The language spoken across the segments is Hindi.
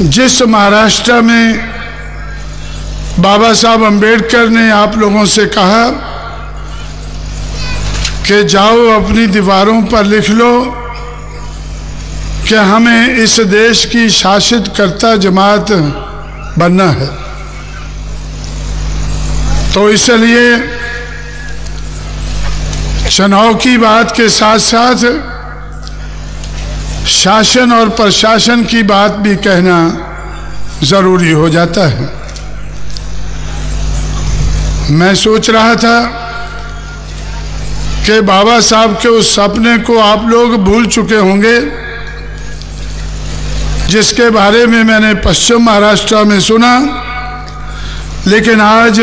जिस महाराष्ट्र में बाबा साहब अंबेडकर ने आप लोगों से कहा कि जाओ अपनी दीवारों पर लिख लो कि हमें इस देश की शासित करता जमात बनना है। तो इसलिए चुनाव की बात के साथ साथ शासन और प्रशासन की बात भी कहना ज़रूरी हो जाता है। मैं सोच रहा था कि बाबा साहब के उस सपने को आप लोग भूल चुके होंगे, जिसके बारे में मैंने पश्चिम महाराष्ट्र में सुना, लेकिन आज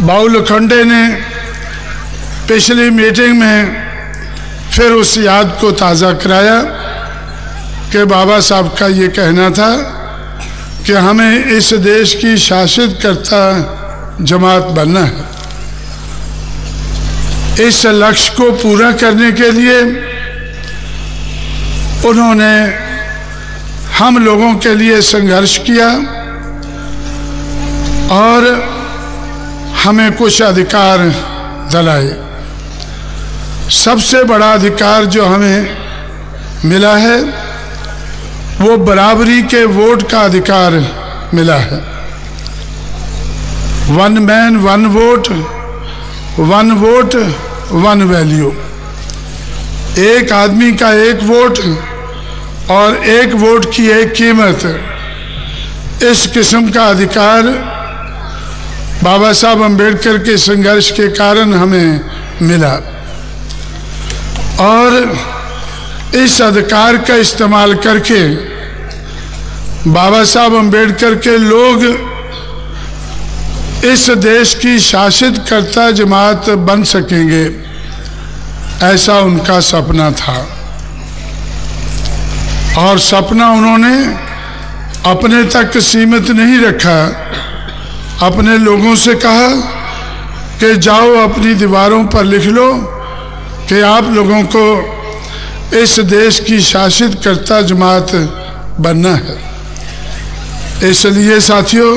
बाउल खंडे ने पिछली मीटिंग में फिर उस याद को ताज़ा कराया कि बाबा साहब का ये कहना था कि हमें इस देश की शासित करता जमात बनना है। इस लक्ष्य को पूरा करने के लिए उन्होंने हम लोगों के लिए संघर्ष किया और हमें कुछ अधिकार दिलाए। सबसे बड़ा अधिकार जो हमें मिला है, वो बराबरी के वोट का अधिकार मिला है। One man one vote one vote one value एक आदमी का एक वोट और एक वोट की एक कीमत। इस किस्म का अधिकार बाबा साहब अंबेडकर के संघर्ष के कारण हमें मिला। और इस अधिकार का इस्तेमाल करके बाबा साहब अंबेडकर के लोग इस देश की शासित करता जमात बन सकेंगे, ऐसा उनका सपना था। और सपना उन्होंने अपने तक सीमित नहीं रखा, अपने लोगों से कहा कि जाओ अपनी दीवारों पर लिख लो कि आप लोगों को इस देश की शासित करता जमात बनना है। इसलिए साथियों,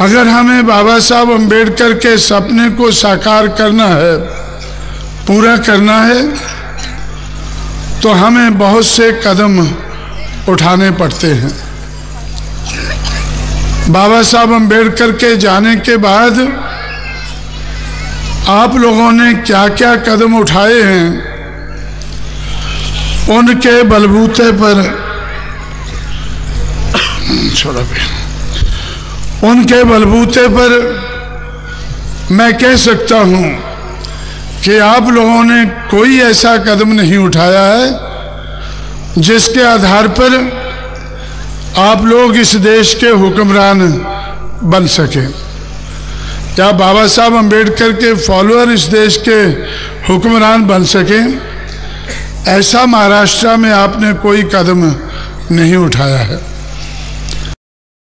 अगर हमें बाबा साहब अंबेडकर के सपने को साकार करना है, पूरा करना है तो हमें बहुत से कदम उठाने पड़ते हैं। बाबा साहब अंबेडकर के जाने के बाद आप लोगों ने क्या क्या कदम उठाए हैं? उनके बलबूते पर छोड़ा उनके बलबूते पर मैं कह सकता हूँ कि आप लोगों ने कोई ऐसा कदम नहीं उठाया है जिसके आधार पर आप लोग इस देश के हुक्मरान बन सके। या बाबा साहब अंबेडकर के फॉलोअर इस देश के हुक्मरान बन सकें? ऐसा महाराष्ट्र में आपने कोई कदम नहीं उठाया है।